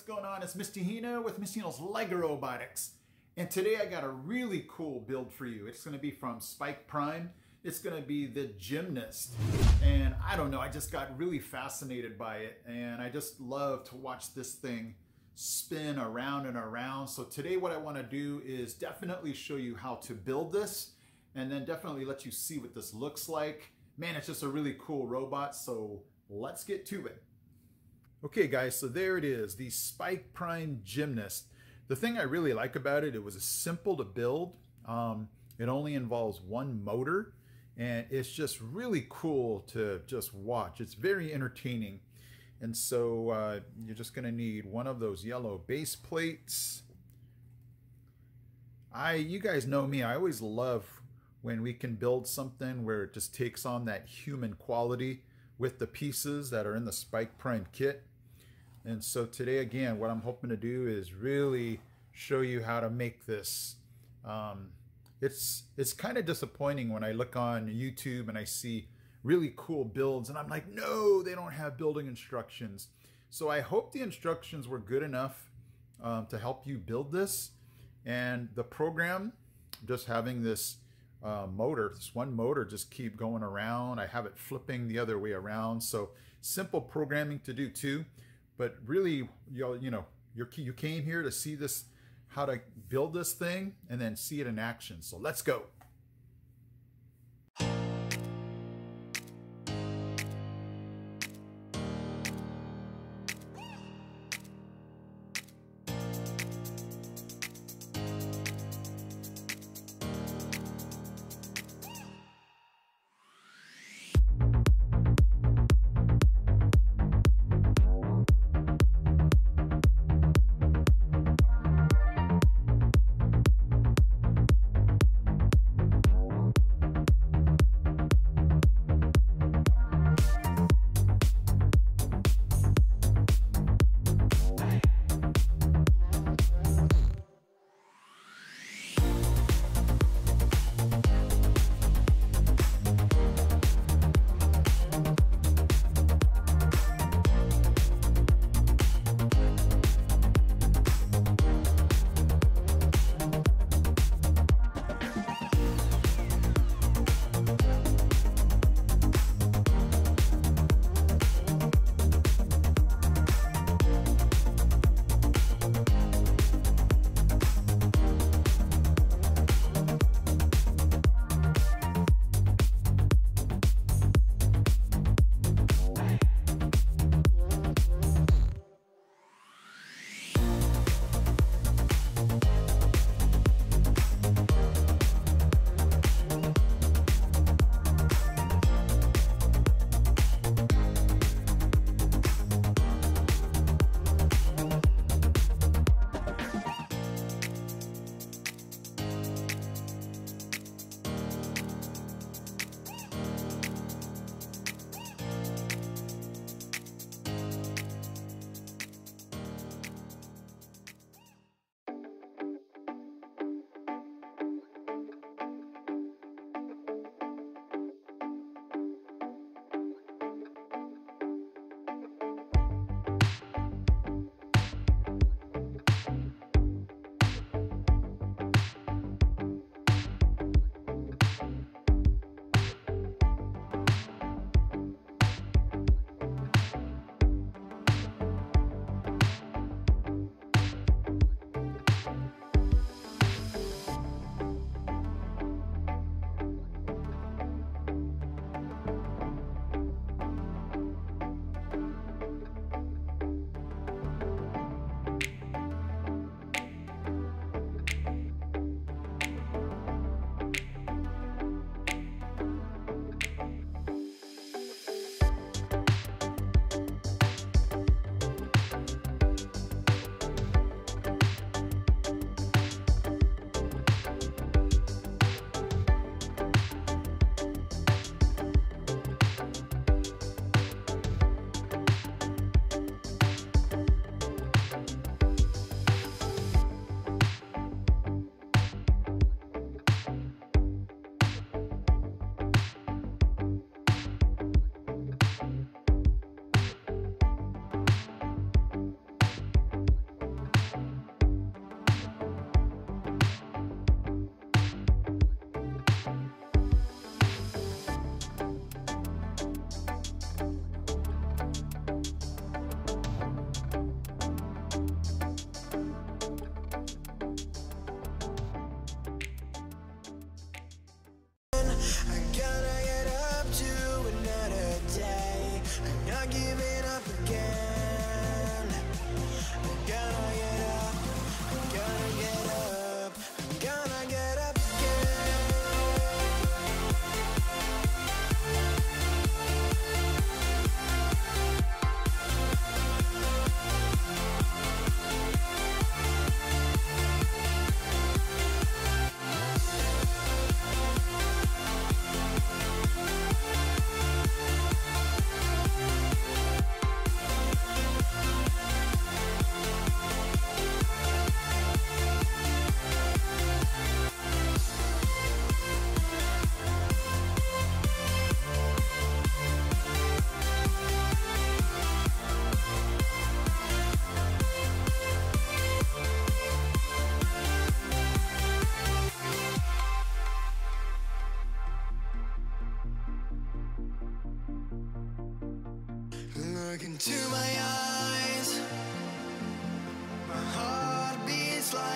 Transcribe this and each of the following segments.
going on? It's Mr. Hino with Mr. Hino's Lego Robotics. And today I got a really cool build for you. It's going to be from Spike Prime. It's going to be the Gymnast. And I don't know, I just got really fascinated by it. And I just love to watch this thing spin around and around. So today what I want to do is definitely show you how to build this and then definitely let you see what this looks like. Man, it's just a really cool robot. So let's get to it. Okay guys, so there it is, the Spike Prime Gymnast. The thing I really like about it, it was simple to build. Um, it only involves one motor and it's just really cool to just watch. It's very entertaining. And so uh, you're just gonna need one of those yellow base plates. I, you guys know me, I always love when we can build something where it just takes on that human quality with the pieces that are in the Spike Prime kit. And so today, again, what I'm hoping to do is really show you how to make this. Um, it's it's kind of disappointing when I look on YouTube and I see really cool builds and I'm like, no, they don't have building instructions. So I hope the instructions were good enough um, to help you build this. And the program, just having this uh, motor, this one motor just keep going around. I have it flipping the other way around. So simple programming to do too but really, you you know, you you came here to see this, how to build this thing and then see it in action. So let's go.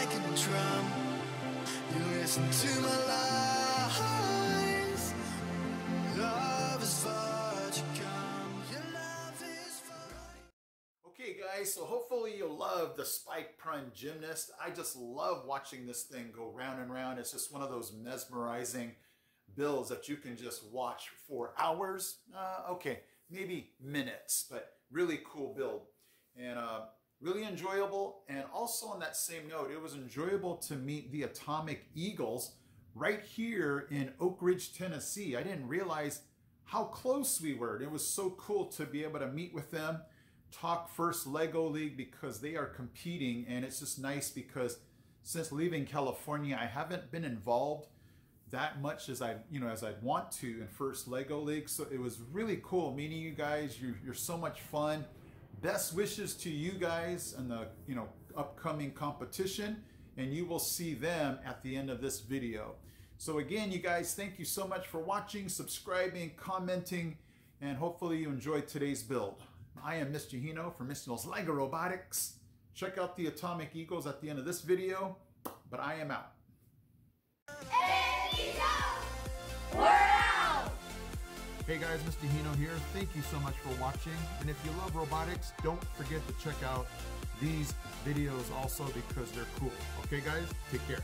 Like a drum. You listen to my lies. Love is come. Your love is far. Okay, guys, so hopefully you'll love the Spike Prime Gymnast. I just love watching this thing go round and round. It's just one of those mesmerizing builds that you can just watch for hours. Uh, okay, maybe minutes, but really cool build. And uh, really enjoyable. And also on that same note, it was enjoyable to meet the Atomic Eagles right here in Oak Ridge, Tennessee. I didn't realize how close we were. It was so cool to be able to meet with them, talk first Lego League because they are competing. And it's just nice because since leaving California, I haven't been involved that much as I, you know, as I'd want to in First Lego League. So it was really cool meeting you guys. You're, you're so much fun. Best wishes to you guys and the, you know, upcoming competition. And you will see them at the end of this video. So again, you guys, thank you so much for watching, subscribing, commenting, and hopefully you enjoyed today's build. I am Mr. Hino from Mr. Lego Robotics. Check out the Atomic Eagles at the end of this video, but I am out. Hey guys, Mr. Hino here. Thank you so much for watching. And if you love robotics, don't forget to check out these videos also because they're cool. Okay guys, take care.